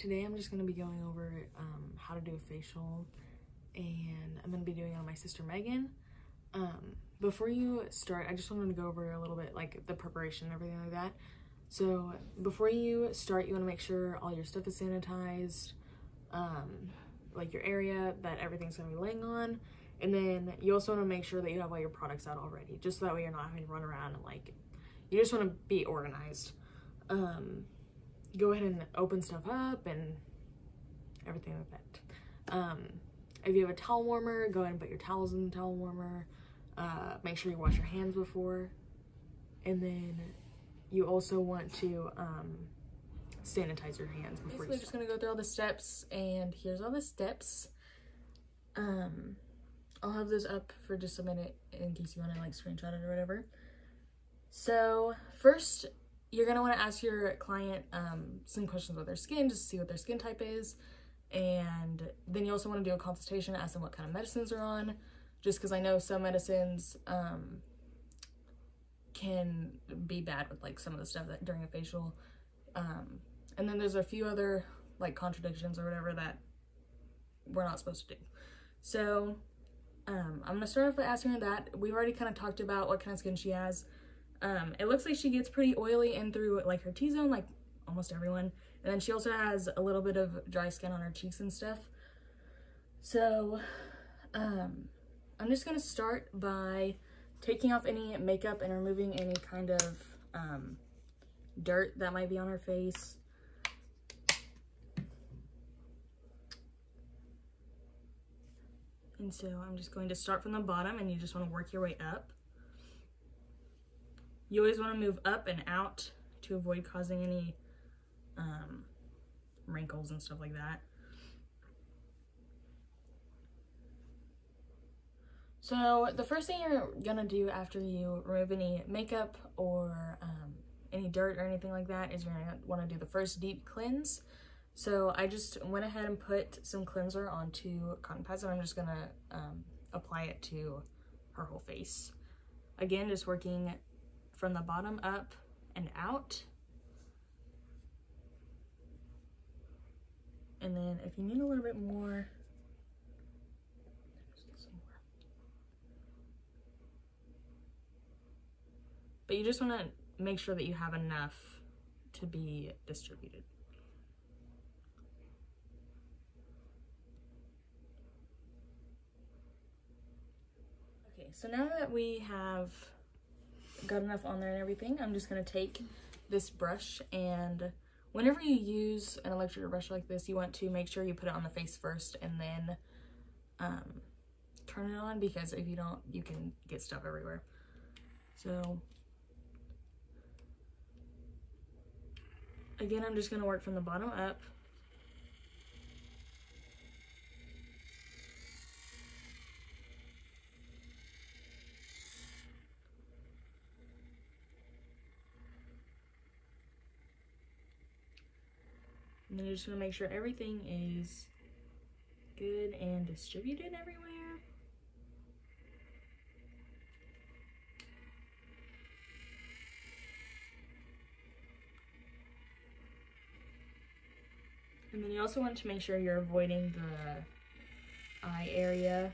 today I'm just going to be going over um, how to do a facial and I'm going to be doing it on my sister Megan. Um, before you start, I just wanted to go over a little bit like the preparation and everything like that. So before you start, you want to make sure all your stuff is sanitized, um, like your area that everything's going to be laying on. And then you also want to make sure that you have all your products out already, just so that way you're not having to run around and like, you just want to be organized. Um, go ahead and open stuff up and everything like that. Um, if you have a towel warmer, go ahead and put your towels in the towel warmer. Uh, make sure you wash your hands before. And then you also want to um, sanitize your hands before Basically, you just gonna go through all the steps and here's all the steps. Um, I'll have those up for just a minute in case you want to like screenshot it or whatever. So first, you're gonna want to ask your client um, some questions about their skin just to see what their skin type is. And then you also want to do a consultation, ask them what kind of medicines are on, just because I know some medicines um, can be bad with like some of the stuff that during a facial. Um, and then there's a few other like contradictions or whatever that we're not supposed to do. So um, I'm gonna start off by asking her that. We've already kind of talked about what kind of skin she has. Um, it looks like she gets pretty oily in through like her T-zone, like almost everyone. And then she also has a little bit of dry skin on her cheeks and stuff. So, um, I'm just gonna start by taking off any makeup and removing any kind of um, dirt that might be on her face. And so I'm just going to start from the bottom and you just want to work your way up. You always want to move up and out to avoid causing any um, wrinkles and stuff like that. So the first thing you're gonna do after you remove any makeup or um, any dirt or anything like that is you're gonna wanna do the first deep cleanse. So I just went ahead and put some cleanser onto cotton pads and I'm just gonna um, apply it to her whole face. Again, just working from the bottom up and out. And then if you need a little bit more, but you just want to make sure that you have enough to be distributed. Okay, so now that we have got enough on there and everything, I'm just going to take this brush and whenever you use an electric brush like this, you want to make sure you put it on the face first and then um, turn it on because if you don't, you can get stuff everywhere. So again, I'm just going to work from the bottom up. And then you just want to make sure everything is good and distributed everywhere. And then you also want to make sure you're avoiding the eye area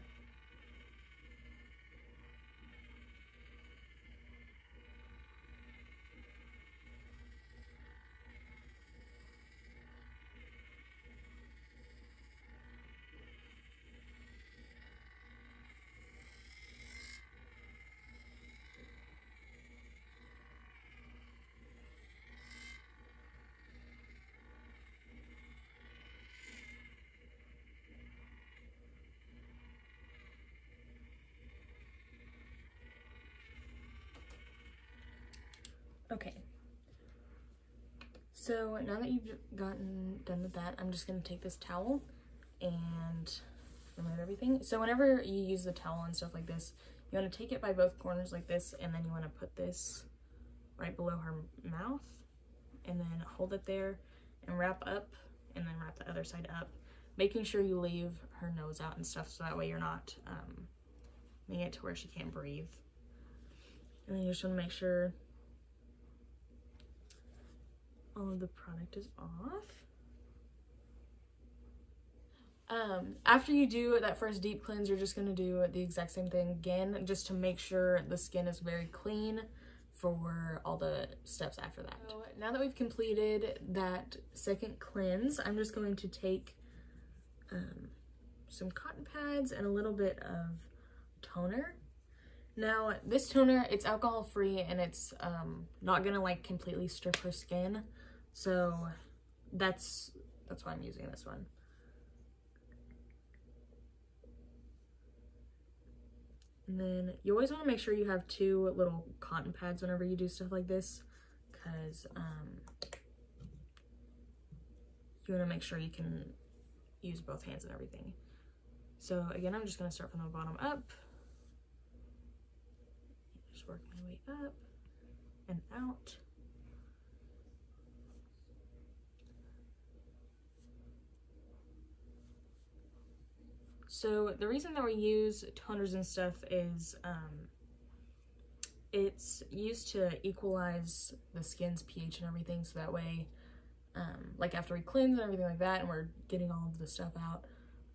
Okay. So now that you've gotten done with that, I'm just going to take this towel and remove everything. So whenever you use the towel and stuff like this, you want to take it by both corners like this, and then you want to put this right below her mouth, and then hold it there, and wrap up, and then wrap the other side up, making sure you leave her nose out and stuff, so that way you're not um, making it to where she can't breathe. And then you just want to make sure all of the product is off. Um, after you do that first deep cleanse, you're just going to do the exact same thing again, just to make sure the skin is very clean for all the steps after that. So now that we've completed that second cleanse, I'm just going to take um, some cotton pads and a little bit of toner. Now, this toner, it's alcohol free and it's um, not gonna like completely strip her skin. So that's, that's why I'm using this one. And then you always want to make sure you have two little cotton pads whenever you do stuff like this because um, you want to make sure you can use both hands and everything. So again, I'm just going to start from the bottom up. Just work my way up and out. So the reason that we use toners and stuff is um, it's used to equalize the skin's pH and everything so that way um, like after we cleanse and everything like that and we're getting all of the stuff out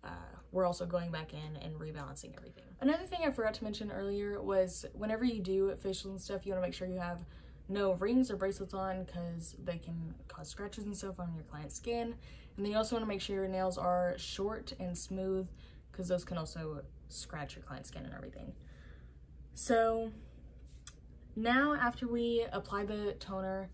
uh, we're also going back in and rebalancing everything. Another thing I forgot to mention earlier was whenever you do facials and stuff you want to make sure you have no rings or bracelets on because they can cause scratches and stuff on your client's skin and then you also want to make sure your nails are short and smooth because those can also scratch your client's skin and everything. So now after we apply the toner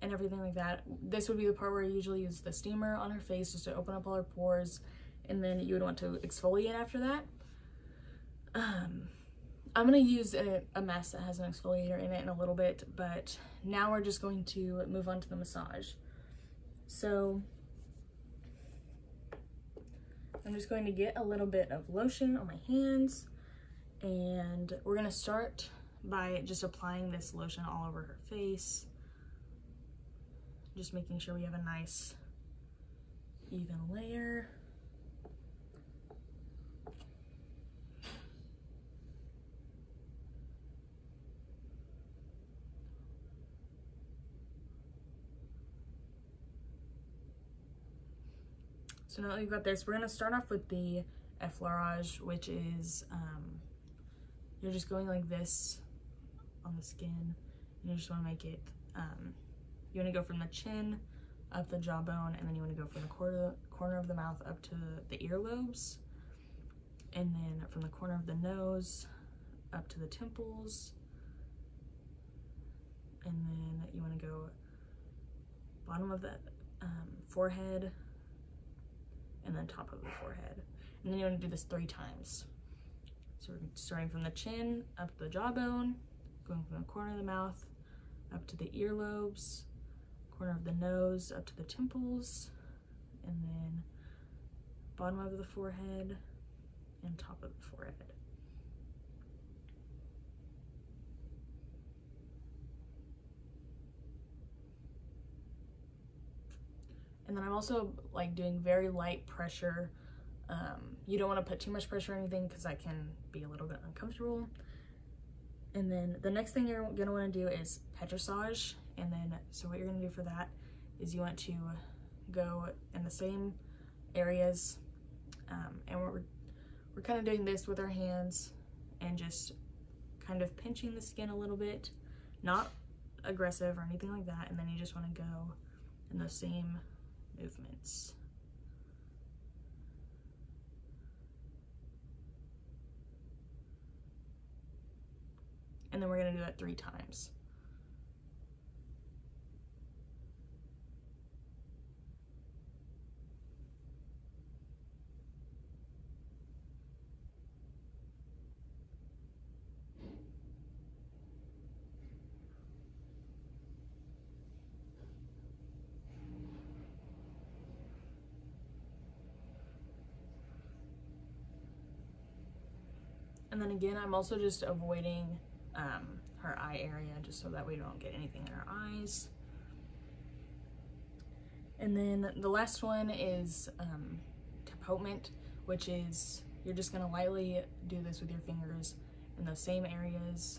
and everything like that, this would be the part where I usually use the steamer on her face just to open up all her pores and then you would want to exfoliate after that. Um, I'm going to use a, a mask that has an exfoliator in it in a little bit, but now we're just going to move on to the massage. So I'm just going to get a little bit of lotion on my hands and we're gonna start by just applying this lotion all over her face. Just making sure we have a nice even layer. So now that we've got this, we're gonna start off with the effleurage, which is, um, you're just going like this on the skin. And you just wanna make it, um, you wanna go from the chin up the jawbone, and then you wanna go from the corner, corner of the mouth up to the earlobes. And then from the corner of the nose up to the temples. And then you wanna go bottom of the um, forehead and then top of the forehead. And then you want to do this three times. So we're starting from the chin up the jawbone, going from the corner of the mouth up to the earlobes, corner of the nose up to the temples, and then bottom of the forehead and top of the forehead. And then I'm also like doing very light pressure. Um, you don't want to put too much pressure or anything because that can be a little bit uncomfortable. And then the next thing you're gonna wanna do is petrissage. And then, so what you're gonna do for that is you want to go in the same areas. Um, and we're, we're kind of doing this with our hands and just kind of pinching the skin a little bit, not aggressive or anything like that. And then you just wanna go in the same movements. And then we're going to do that three times. And then again, I'm also just avoiding um, her eye area just so that we don't get anything in her eyes. And then the last one is um, tapotement, which is you're just gonna lightly do this with your fingers in those same areas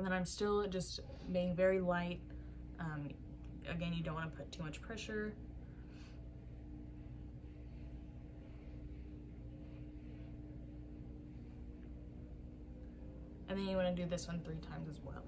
And then I'm still just being very light. Um, again, you don't want to put too much pressure. And then you want to do this one three times as well.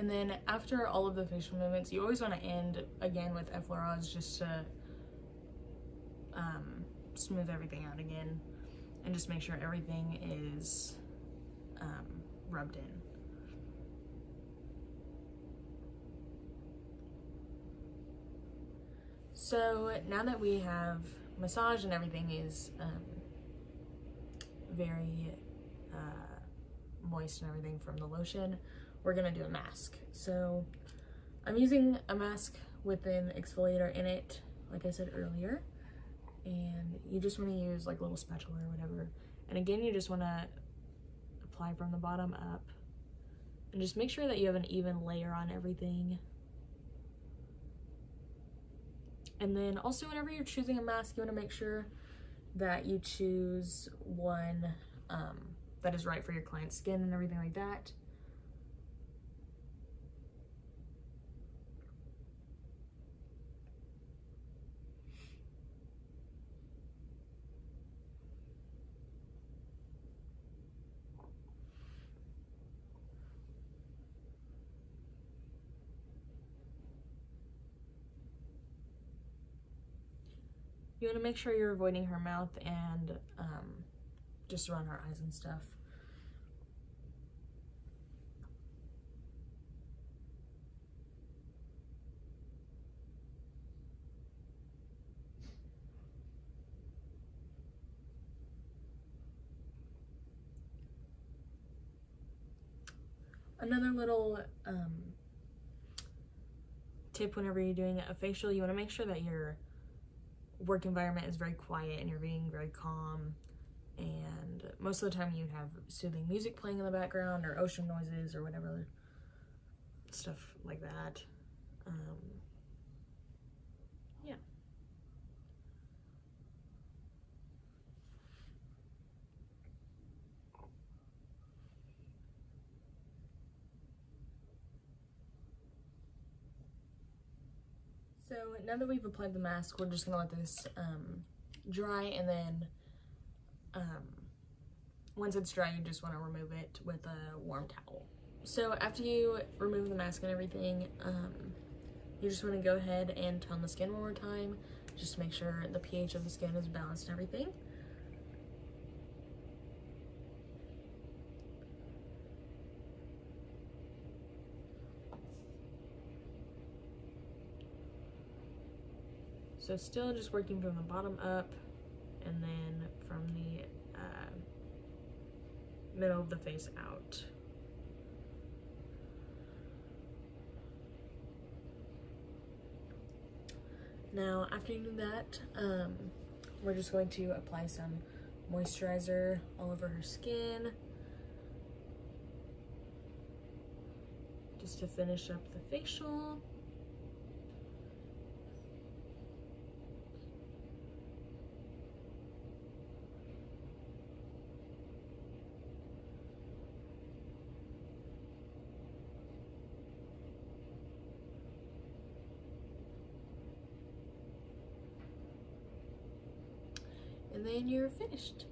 And then after all of the facial movements, you always want to end again with Effleurage just to um, smooth everything out again and just make sure everything is um, rubbed in. So now that we have massage and everything is um, very uh, moist and everything from the lotion, we're gonna do a mask. So I'm using a mask with an exfoliator in it, like I said earlier. And you just wanna use like a little spatula or whatever. And again, you just wanna apply from the bottom up. And just make sure that you have an even layer on everything. And then also whenever you're choosing a mask, you wanna make sure that you choose one um, that is right for your client's skin and everything like that. You want to make sure you're avoiding her mouth and um, just around her eyes and stuff. Another little um, tip whenever you're doing a facial, you want to make sure that you're work environment is very quiet and you're being very calm. And most of the time you'd have soothing music playing in the background or ocean noises or whatever stuff like that. Um, So now that we've applied the mask, we're just gonna let this um, dry and then um, once it's dry, you just wanna remove it with a warm towel. So after you remove the mask and everything, um, you just wanna go ahead and tone the skin one more time, just to make sure the pH of the skin is balanced and everything. So still just working from the bottom up and then from the uh, middle of the face out. Now, after you do that, um, we're just going to apply some moisturizer all over her skin. Just to finish up the facial. and then you're finished.